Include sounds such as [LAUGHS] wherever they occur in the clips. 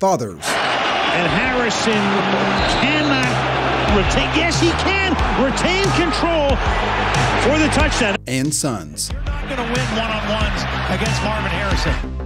fathers. And Harrison cannot retain. Yes, he can retain control for the touchdown. And sons. They're not going to win one-on-ones against Marvin Harrison.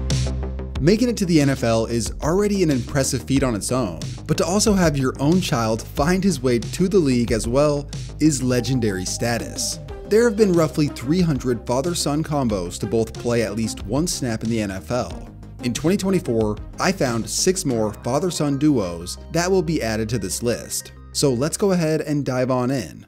Making it to the NFL is already an impressive feat on its own, but to also have your own child find his way to the league as well is legendary status. There have been roughly 300 father-son combos to both play at least one snap in the NFL. In 2024, I found 6 more father-son duos that will be added to this list. So let's go ahead and dive on in.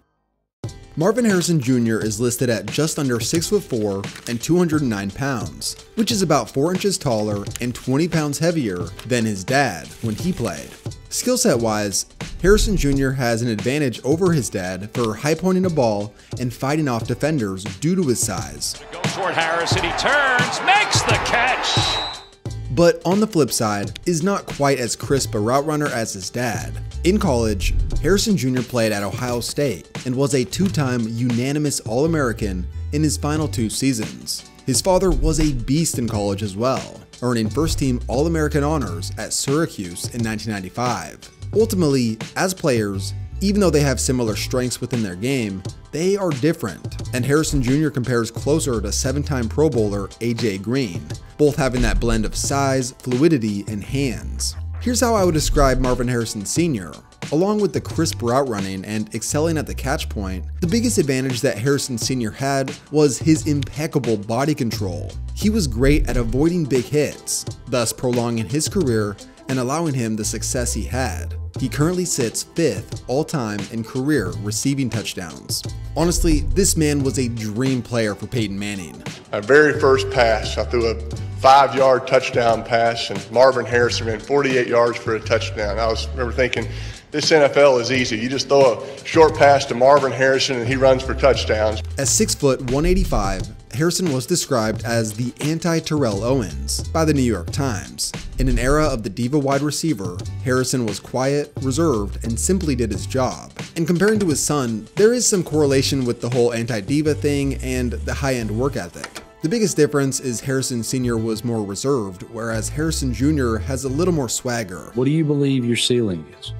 Marvin Harrison Jr. is listed at just under 6'4 and 209 pounds, which is about 4 inches taller and 20 pounds heavier than his dad when he played. Skill set wise, Harrison Jr. has an advantage over his dad for high pointing a ball and fighting off defenders due to his size. Goes toward Harrison, he turns, makes the catch! But on the flip side, is not quite as crisp a route runner as his dad. In college, Harrison Jr. played at Ohio State and was a two-time unanimous All-American in his final two seasons. His father was a beast in college as well, earning first-team All-American honors at Syracuse in 1995. Ultimately, as players, even though they have similar strengths within their game, they are different, and Harrison Jr. compares closer to seven-time Pro Bowler AJ Green, both having that blend of size, fluidity, and hands. Here's how I would describe Marvin Harrison Sr. Along with the crisp route running and excelling at the catch point, the biggest advantage that Harrison Sr. had was his impeccable body control. He was great at avoiding big hits, thus prolonging his career and allowing him the success he had. He currently sits fifth all time in career receiving touchdowns. Honestly, this man was a dream player for Peyton Manning. My very first pass, I threw a five yard touchdown pass, and Marvin Harrison ran 48 yards for a touchdown. I was remember thinking, this NFL is easy. You just throw a short pass to Marvin Harrison and he runs for touchdowns. At 6 foot 185, Harrison was described as the anti-Terrell Owens by the New York Times. In an era of the diva wide receiver, Harrison was quiet, reserved, and simply did his job. And comparing to his son, there is some correlation with the whole anti-diva thing and the high-end work ethic. The biggest difference is Harrison Sr. was more reserved, whereas Harrison Jr. has a little more swagger. What do you believe your ceiling is?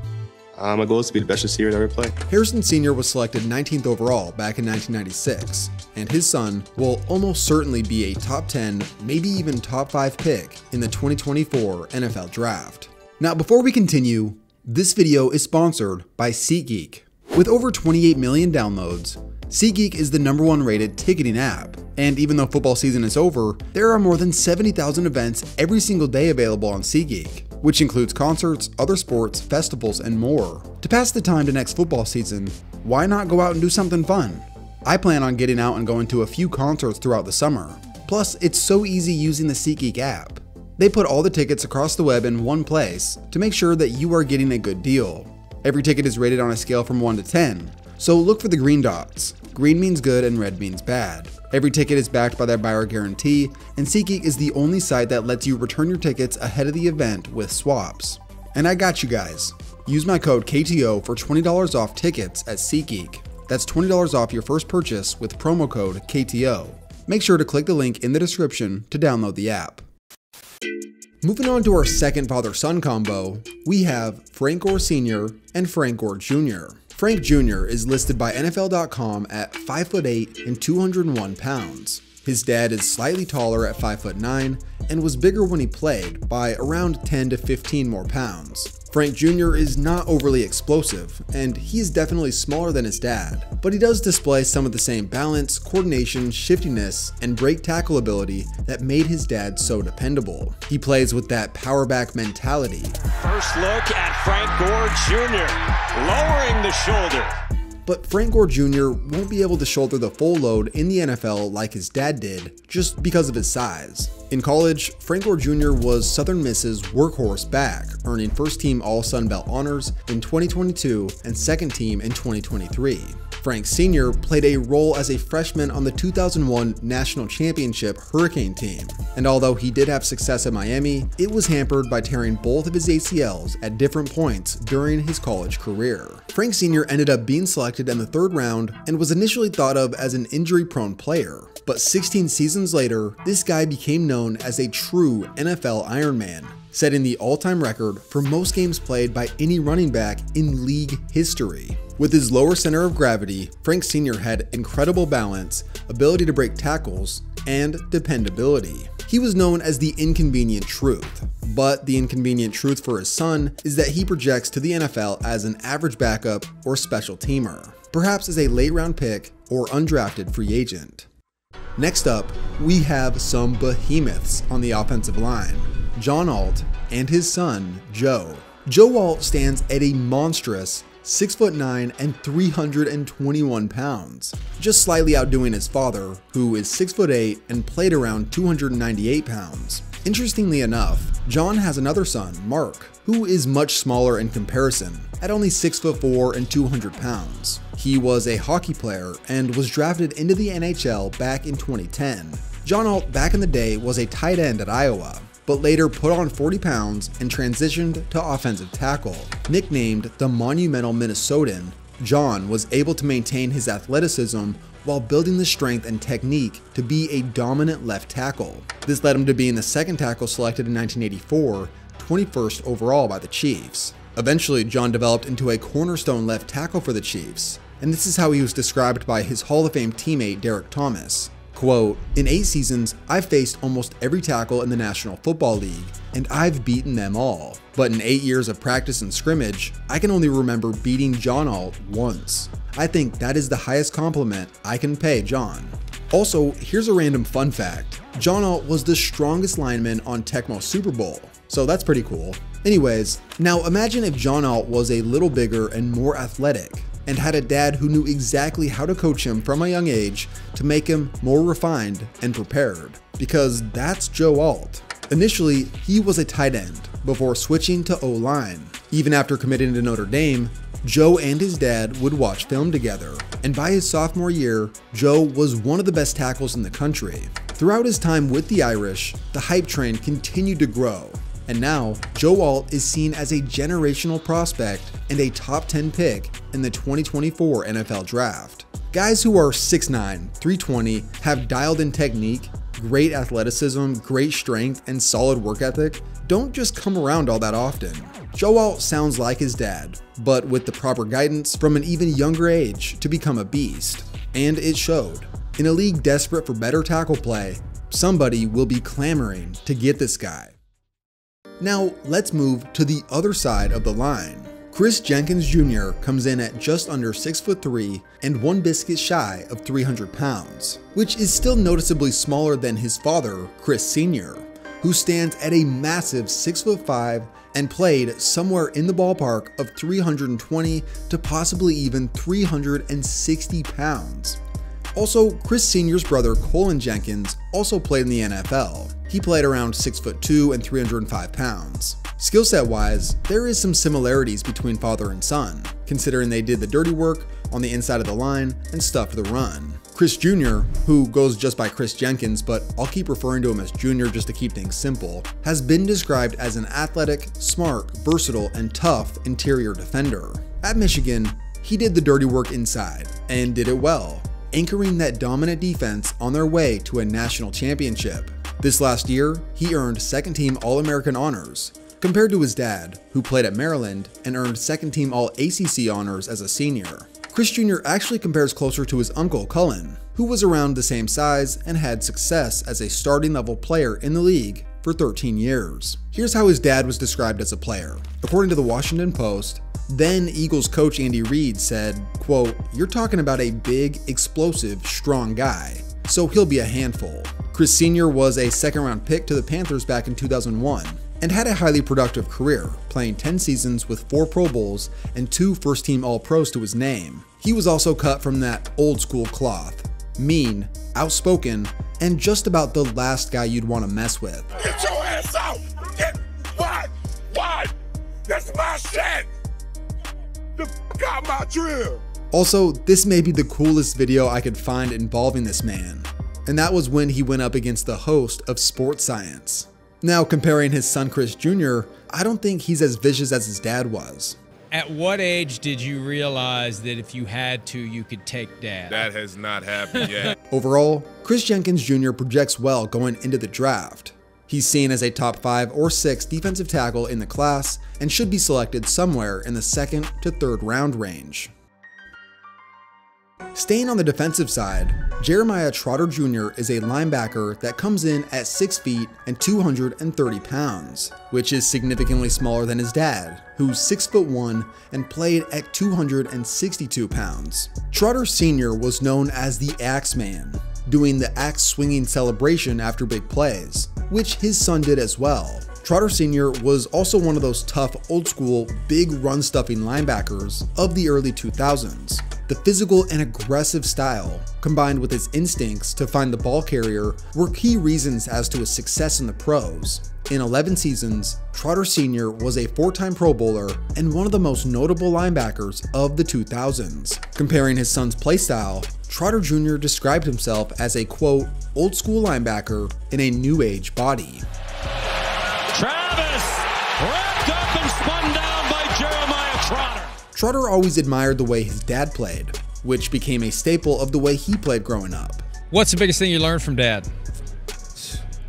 Uh, my goal is to be the best receiver to ever play. Harrison Sr. was selected 19th overall back in 1996, and his son will almost certainly be a top 10, maybe even top 5 pick in the 2024 NFL Draft. Now, before we continue, this video is sponsored by SeatGeek. With over 28 million downloads, SeatGeek is the number one rated ticketing app. And even though football season is over, there are more than 70,000 events every single day available on SeatGeek which includes concerts, other sports, festivals, and more. To pass the time to next football season, why not go out and do something fun? I plan on getting out and going to a few concerts throughout the summer. Plus, it's so easy using the SeatGeek app. They put all the tickets across the web in one place to make sure that you are getting a good deal. Every ticket is rated on a scale from 1 to 10, so look for the green dots. Green means good and red means bad. Every ticket is backed by their buyer guarantee, and SeatGeek is the only site that lets you return your tickets ahead of the event with swaps. And I got you guys. Use my code KTO for $20 off tickets at SeatGeek. That's $20 off your first purchase with promo code KTO. Make sure to click the link in the description to download the app. Moving on to our second father-son combo, we have Frank Gore Sr. and Frank Gore Jr. Frank Jr. is listed by NFL.com at 5'8 and 201 pounds. His dad is slightly taller at 5'9 and was bigger when he played by around 10 to 15 more pounds. Frank Jr. is not overly explosive, and he is definitely smaller than his dad, but he does display some of the same balance, coordination, shiftiness, and break tackle ability that made his dad so dependable. He plays with that power back mentality. First look at Frank Gore Jr. lowering the shoulder but Frank Gore Jr. won't be able to shoulder the full load in the NFL like his dad did, just because of his size. In college, Frank Gore Jr. was Southern Miss's workhorse back, earning first team All Sun Belt honors in 2022 and second team in 2023. Frank Sr. played a role as a freshman on the 2001 National Championship Hurricane team, and although he did have success at Miami, it was hampered by tearing both of his ACLs at different points during his college career. Frank Sr. ended up being selected in the third round and was initially thought of as an injury-prone player, but 16 seasons later, this guy became known as a true NFL Ironman, setting the all-time record for most games played by any running back in league history. With his lower center of gravity, Frank Sr. had incredible balance, ability to break tackles, and dependability. He was known as the inconvenient truth, but the inconvenient truth for his son is that he projects to the NFL as an average backup or special teamer, perhaps as a late round pick or undrafted free agent. Next up, we have some behemoths on the offensive line John Alt and his son, Joe. Joe Alt stands at a monstrous 6'9 and 321 pounds, just slightly outdoing his father, who is 6'8 and played around 298 pounds. Interestingly enough, John has another son, Mark, who is much smaller in comparison, at only 6'4 and 200 pounds. He was a hockey player and was drafted into the NHL back in 2010. John Alt back in the day was a tight end at Iowa, but later put on 40 pounds and transitioned to offensive tackle. Nicknamed the Monumental Minnesotan, John was able to maintain his athleticism while building the strength and technique to be a dominant left tackle. This led him to being the second tackle selected in 1984, 21st overall by the Chiefs. Eventually, John developed into a cornerstone left tackle for the Chiefs, and this is how he was described by his Hall of Fame teammate Derrick Thomas. Quote, in eight seasons, I've faced almost every tackle in the National Football League, and I've beaten them all. But in eight years of practice and scrimmage, I can only remember beating John Alt once. I think that is the highest compliment I can pay John. Also, here's a random fun fact. John Alt was the strongest lineman on Tecmo Super Bowl, so that's pretty cool. Anyways, now imagine if John Alt was a little bigger and more athletic and had a dad who knew exactly how to coach him from a young age to make him more refined and prepared. Because that's Joe Alt. Initially, he was a tight end before switching to O line. Even after committing to Notre Dame, Joe and his dad would watch film together, and by his sophomore year, Joe was one of the best tackles in the country. Throughout his time with the Irish, the hype train continued to grow, and now, Joe Alt is seen as a generational prospect and a top 10 pick in the 2024 NFL Draft. Guys who are 6'9, 320, have dialed in technique, great athleticism, great strength, and solid work ethic don't just come around all that often. Joe Alt sounds like his dad, but with the proper guidance from an even younger age to become a beast. And it showed. In a league desperate for better tackle play, somebody will be clamoring to get this guy. Now, let's move to the other side of the line. Chris Jenkins Jr. comes in at just under 6'3 and one biscuit shy of 300 pounds, which is still noticeably smaller than his father, Chris Sr., who stands at a massive 6'5 and played somewhere in the ballpark of 320 to possibly even 360 pounds. Also, Chris Sr.'s brother Cullen Jenkins also played in the NFL. He played around 6'2 and 305 pounds. Skill set wise, there is some similarities between father and son, considering they did the dirty work on the inside of the line and stuffed the run. Chris Jr., who goes just by Chris Jenkins, but I'll keep referring to him as Jr. just to keep things simple, has been described as an athletic, smart, versatile, and tough interior defender. At Michigan, he did the dirty work inside, and did it well, anchoring that dominant defense on their way to a national championship. This last year, he earned second team All American honors, compared to his dad, who played at Maryland and earned second team All ACC honors as a senior. Chris Jr. actually compares closer to his uncle Cullen, who was around the same size and had success as a starting level player in the league for 13 years. Here's how his dad was described as a player. According to the Washington Post, then Eagles coach Andy Reid said, quote, You're talking about a big, explosive, strong guy, so he'll be a handful. Chris Sr. was a second round pick to the Panthers back in 2001 and had a highly productive career, playing 10 seasons with 4 Pro Bowls and 2 first team All Pros to his name. He was also cut from that old school cloth, mean, outspoken, and just about the last guy you'd want to mess with. Get your ass out! Get what? What? That's my shit! The got my drill! Also, this may be the coolest video I could find involving this man, and that was when he went up against the host of Sports Science. Now, comparing his son Chris Jr., I don't think he's as vicious as his dad was. At what age did you realize that if you had to, you could take dad? That has not happened yet. [LAUGHS] Overall, Chris Jenkins Jr. projects well going into the draft. He's seen as a top 5 or 6 defensive tackle in the class and should be selected somewhere in the second to third round range. Staying on the defensive side, Jeremiah Trotter Jr. is a linebacker that comes in at 6 feet and 230 pounds, which is significantly smaller than his dad, who's 6 foot 1 and played at 262 pounds. Trotter Sr. was known as the Axeman, doing the axe swinging celebration after big plays, which his son did as well. Trotter Sr. was also one of those tough, old school, big run stuffing linebackers of the early 2000s. The physical and aggressive style, combined with his instincts to find the ball carrier, were key reasons as to his success in the pros. In 11 seasons, Trotter Sr. was a four time Pro Bowler and one of the most notable linebackers of the 2000s. Comparing his son's playstyle, Trotter Jr. described himself as a quote, old school linebacker in a new age body. Travis wrapped up and spun down by Jeremiah Trotter. Trotter always admired the way his dad played, which became a staple of the way he played growing up. What's the biggest thing you learned from dad?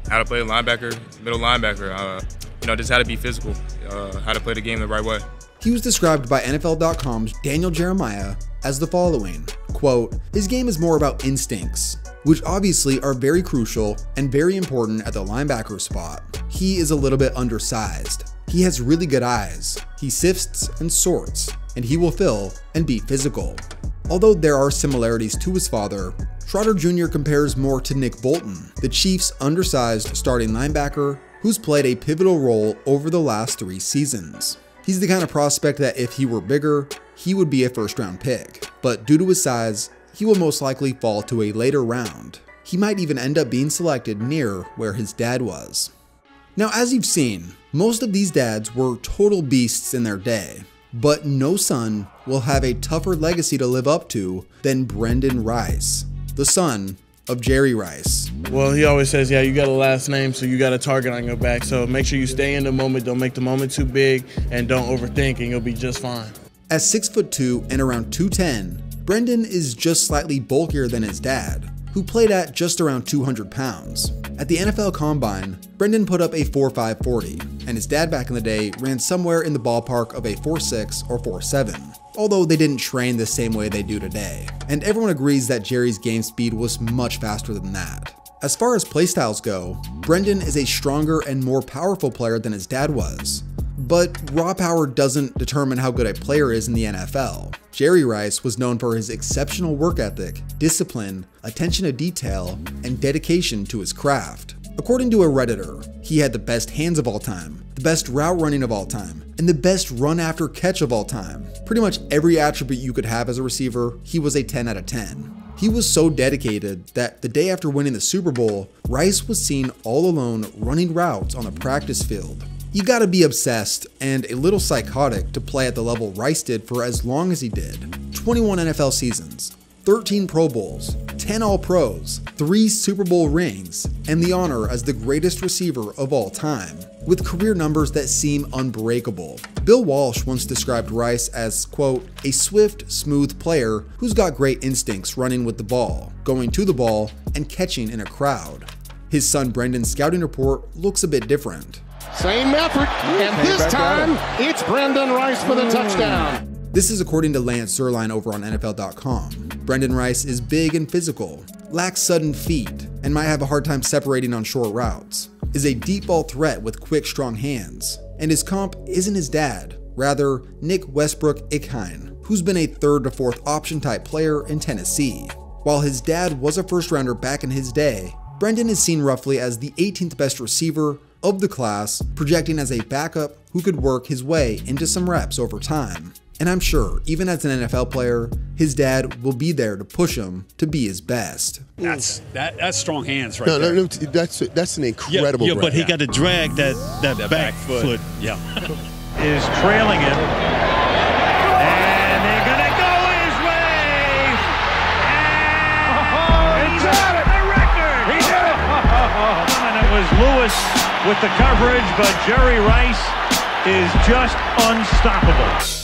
How to play a linebacker, middle linebacker. Uh, you know, just how to be physical, uh, how to play the game the right way. He was described by NFL.com's Daniel Jeremiah as the following quote, His game is more about instincts, which obviously are very crucial and very important at the linebacker spot. He is a little bit undersized. He has really good eyes. He sifts and sorts, and he will fill and be physical. Although there are similarities to his father, Trotter Jr. compares more to Nick Bolton, the Chiefs' undersized starting linebacker who's played a pivotal role over the last three seasons. He's the kind of prospect that if he were bigger, he would be a first round pick, but due to his size, he will most likely fall to a later round. He might even end up being selected near where his dad was. Now, as you've seen, most of these dads were total beasts in their day, but no son will have a tougher legacy to live up to than Brendan Rice, the son of Jerry Rice. Well, he always says, yeah, you got a last name, so you got a target on your back. So make sure you stay in the moment, don't make the moment too big, and don't overthink, and you'll be just fine. At 6'2 and around 210, Brendan is just slightly bulkier than his dad, who played at just around 200 pounds. At the NFL Combine, Brendan put up a 4.5 40, and his dad back in the day ran somewhere in the ballpark of a 4.6 or 4.7, although they didn't train the same way they do today. And everyone agrees that Jerry's game speed was much faster than that. As far as playstyles go, Brendan is a stronger and more powerful player than his dad was, but raw power doesn't determine how good a player is in the NFL. Jerry Rice was known for his exceptional work ethic, discipline, attention to detail, and dedication to his craft. According to a Redditor, he had the best hands of all time, the best route running of all time, and the best run after catch of all time. Pretty much every attribute you could have as a receiver, he was a 10 out of 10. He was so dedicated that the day after winning the Super Bowl, Rice was seen all alone running routes on the practice field. You gotta be obsessed and a little psychotic to play at the level Rice did for as long as he did 21 NFL seasons, 13 Pro Bowls, 10 All Pros, 3 Super Bowl rings, and the honor as the greatest receiver of all time, with career numbers that seem unbreakable. Bill Walsh once described Rice as, quote, a swift, smooth player who's got great instincts running with the ball, going to the ball, and catching in a crowd. His son Brendan's scouting report looks a bit different. Same effort, and this time it's Brendan Rice for the hmm. touchdown. This is according to Lance Zierlein over on NFL.com. Brendan Rice is big and physical, lacks sudden feet, and might have a hard time separating on short routes, is a deep ball threat with quick, strong hands, and his comp isn't his dad, rather Nick Westbrook Ikhine, who's been a third to fourth option type player in Tennessee. While his dad was a first rounder back in his day, Brendan is seen roughly as the 18th best receiver of the class, projecting as a backup who could work his way into some reps over time. And I'm sure, even as an NFL player, his dad will be there to push him to be his best. That's that, that's strong hands right no, there. No, no, that's that's an incredible. Yeah, yeah but he grab. got to drag that that, That back, back foot. foot. Yeah. [LAUGHS] is trailing him, And they're going to go his way. And oh, he's got it. The record. He did it. [LAUGHS] And it was Lewis with the coverage, but Jerry Rice is just unstoppable.